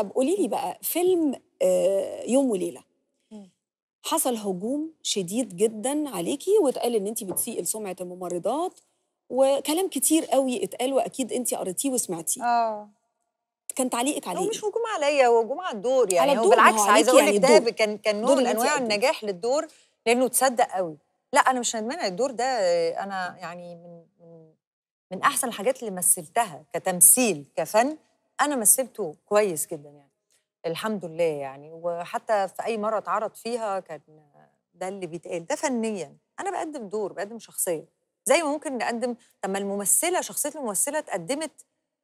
طب قولي لي بقى فيلم آه، يوم وليلة. حصل هجوم شديد جدا عليكي واتقال إن انت بتسيئي لسمعة الممرضات وكلام كتير قوي اتقال وأكيد انت قريتيه وسمعتيه آه كان تعليقك هو عليه مش هجوم عليا هو هجوم على الدور يعني على هو الدور، هو بالعكس عايزة أقول لك يعني ده الدور. كان كان نوع من أنواع. النجاح للدور لأنه تصدق قوي لأ أنا مش ندمانه الدور ده أنا يعني من من من أحسن الحاجات اللي مثلتها كتمثيل كفن أنا مثلته كويس جدا يعني الحمد لله يعني. وحتى في أي مرة اتعرض فيها كان ده اللي بيتقال ده فنيا. أنا بقدم دور بقدم شخصية. زي ما ممكن نقدم طب ما الممثلة شخصية الممثلة اتقدمت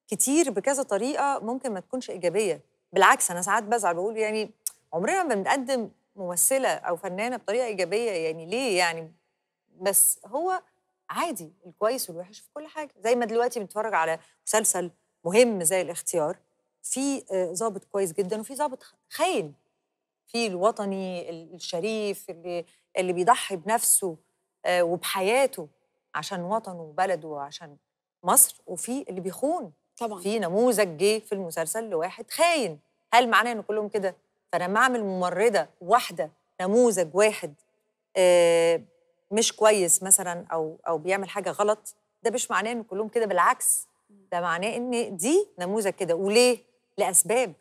كتير بكذا طريقة ممكن ما تكونش إيجابية. بالعكس أنا ساعات بزعل بقول يعني عمرنا ما بنقدم ممثلة أو فنانة بطريقة إيجابية يعني ليه يعني؟ بس هو عادي الكويس والوحش في كل حاجة. زي ما دلوقتي بنتفرج على مسلسل مهم زي الاختيار في آه، ضابط كويس جدا وفي ضابط خاين. في الوطني ال- الشريف اللي اللي بيضحي بنفسه آه، وبحياته عشان وطنه وبلده وعشان مصر وفي اللي بيخون. طبعا. في نموذج جه في المسلسل لواحد خاين. هل معناه إن كلهم كده؟ فأنا لما أعمل ممرضة واحدة نموذج واحد آه، مش كويس مثلا أو أو بيعمل حاجة غلط ده مش معناه إن كلهم كده بالعكس. ده معناه إن دي نموذج كده. وليه؟ لأسباب.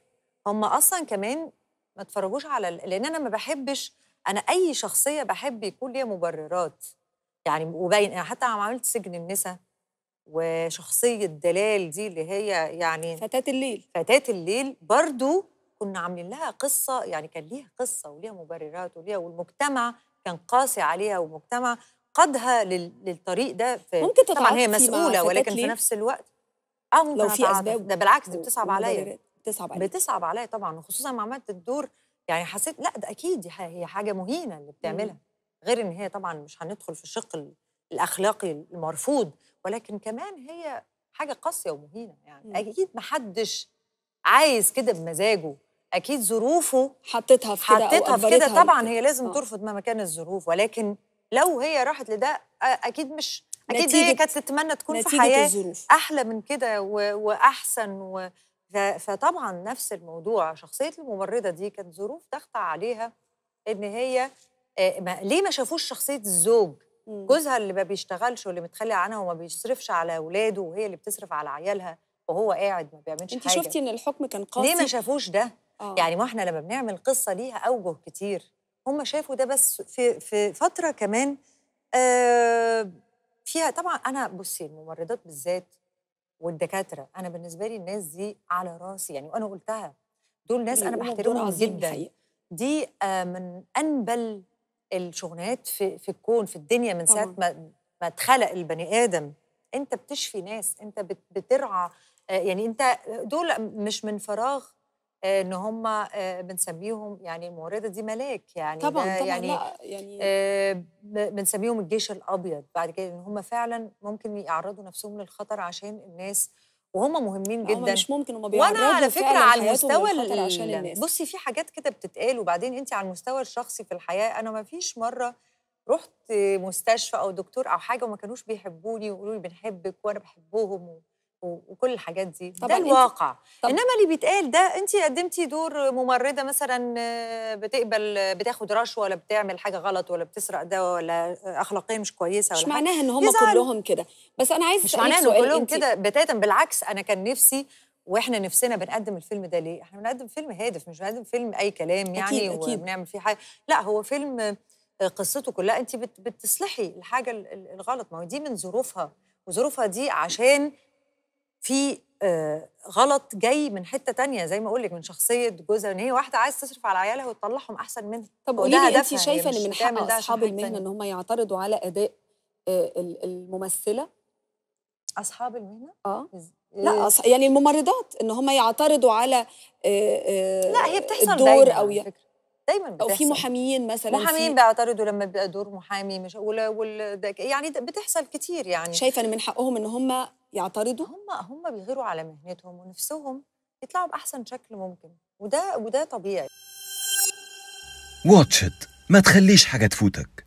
هم أصلا كمان ما اتفرجوش على لأن أنا ما بحبش أنا أي شخصية بحب يكون ليها مبررات. يعني وباين يعني حتى لما عملت سجن النساء وشخصية دلال دي اللي هي يعني فتاة الليل. فتاة الليل برضو كنا عاملين لها قصة يعني كان ليها قصة وليها مبررات وليها والمجتمع كان قاسي عليها والمجتمع قادها لل- للطريق ده في ممكن طبعا هي فتاة ولكن في؟ نفس الوقت آه ممكن لو في. أسباب ده بالعكس دي بتصعب عليا بتصعب عليك بتصعب عليا طبعا وخصوصا لما عملت الدور يعني حسيت لأ ده أكيد دي هي حاجة مهينة اللي بتعملها غير إن هي طبعا مش هندخل في الشق ال- الأخلاقي المرفوض ولكن كمان هي حاجة قاسية ومهينة يعني مم. أكيد محدش عايز كده بمزاجه أكيد ظروفه حطيتها في كده حطيتها في كده طبعا. هي لازم آه. ترفض مهما كان الظروف ولكن لو هي راحت لده أكيد مش أكيد نتيجة- هي كانت تتمنى تكون في حياة الظروف. أحلى من كده وأحسن و... فطبعا نفس الموضوع. شخصية الممرضة دي كانت ظروف تخضع عليها إن هي آه، ما... ليه ما شافوش شخصية الزوج؟ مم. جوزها اللي ما بيشتغلش واللي متخلي عنها وما بيصرفش على أولاده وهي اللي بتصرف على عيالها وهو قاعد ما بيعملش انت حاجة. شفتي إن الحكم كان قاسي ليه ما شافوش ده؟ آه. يعني ما إحنا لما بنعمل قصة ليها أوجه كتير. هم شافوا ده بس في في فترة كمان آه فيها طبعا أنا بصي الممرضات بالذات والدكاترة أنا بالنسبة لي الناس دي على راسي يعني وأنا قلتها دول ناس أنا بحترمهم جدا. دي آه من أنبل الشغلانات في في الكون في الدنيا من ساعة. ما ما اتخلق البني آدم أنت بتشفي ناس أنت بت- بترعى آه، يعني أنت دول مش من فراغ إن هم آه، بنسميهم يعني الممرضه دي ملاك يعني طبعا طبعا يعني لا يعني آه، بنسميهم الجيش الأبيض. بعد كده إن هم فعلا ممكن يعرضوا نفسهم للخطر عشان الناس وهم مهمين لا، هم جدا. مش ممكن هم وأنا بيعرضوا على فكرة على المستوى عشان الناس. بصي في حاجات كده بتتقال وبعدين انت على المستوى الشخصي في الحياة أنا ما فيش مرة رحت مستشفى أو دكتور أو حاجة وما كانوش بيحبوني ويقولوا لي بنحبك وأنا بحبهم وكل الحاجات دي. طبعاً ده الواقع. طب- إنما اللي بيتقال ده انت قدمتي دور ممرضة مثلا آه، بتقبل بتاخد رشوه ولا بتعمل حاجة غلط ولا بتسرق دواء ولا اخلاقيا مش كويسة مش ولا حاجة؟ معناها إن هم. كلهم كده. بس أنا عايز مش أسألك معناه ان كلهم كده. بتاتا بالعكس أنا كان نفسي وإحنا نفسنا بنقدم الفيلم ده ليه؟ إحنا بنقدم فيلم هادف مش بنقدم فيلم أي كلام يعني أكيد، أكيد. وبنعمل فيه حاجة. لا هو فيلم آه، قصته كلها. انت بت بتصلحي الحاجة ال- ال- الغلط. ما هو دي من ظروفها وظروفها دي عشان في آه، غلط جاي من حتة تانية زي ما أقول لك من شخصية جوزها إن هي واحدة عايزة تصرف على عيالها وتطلعهم أحسن منها طب قولي لي انت شايفة إن من حق أصحاب المهنة. إن هم يعترضوا على أداء آه، ال- الممثلة أصحاب المهنة آه لا. يعني الممرضات إن هم يعترضوا على آه، لا هي بتحصل الدور دايما أو على دايما أو في بتحصل. محاميين مثلا محامين في... بيعترضوا لما بيبقى دور محامي مش ولا ولا ده يعني بتحصل كتير يعني. شايفة إن من حقهم إن هم يعترضوا؟ هم هم بيغيروا على مهنتهم ونفسهم يطلعوا بأحسن شكل ممكن وده وده طبيعي. واتش إت ما تخليش حاجة تفوتك.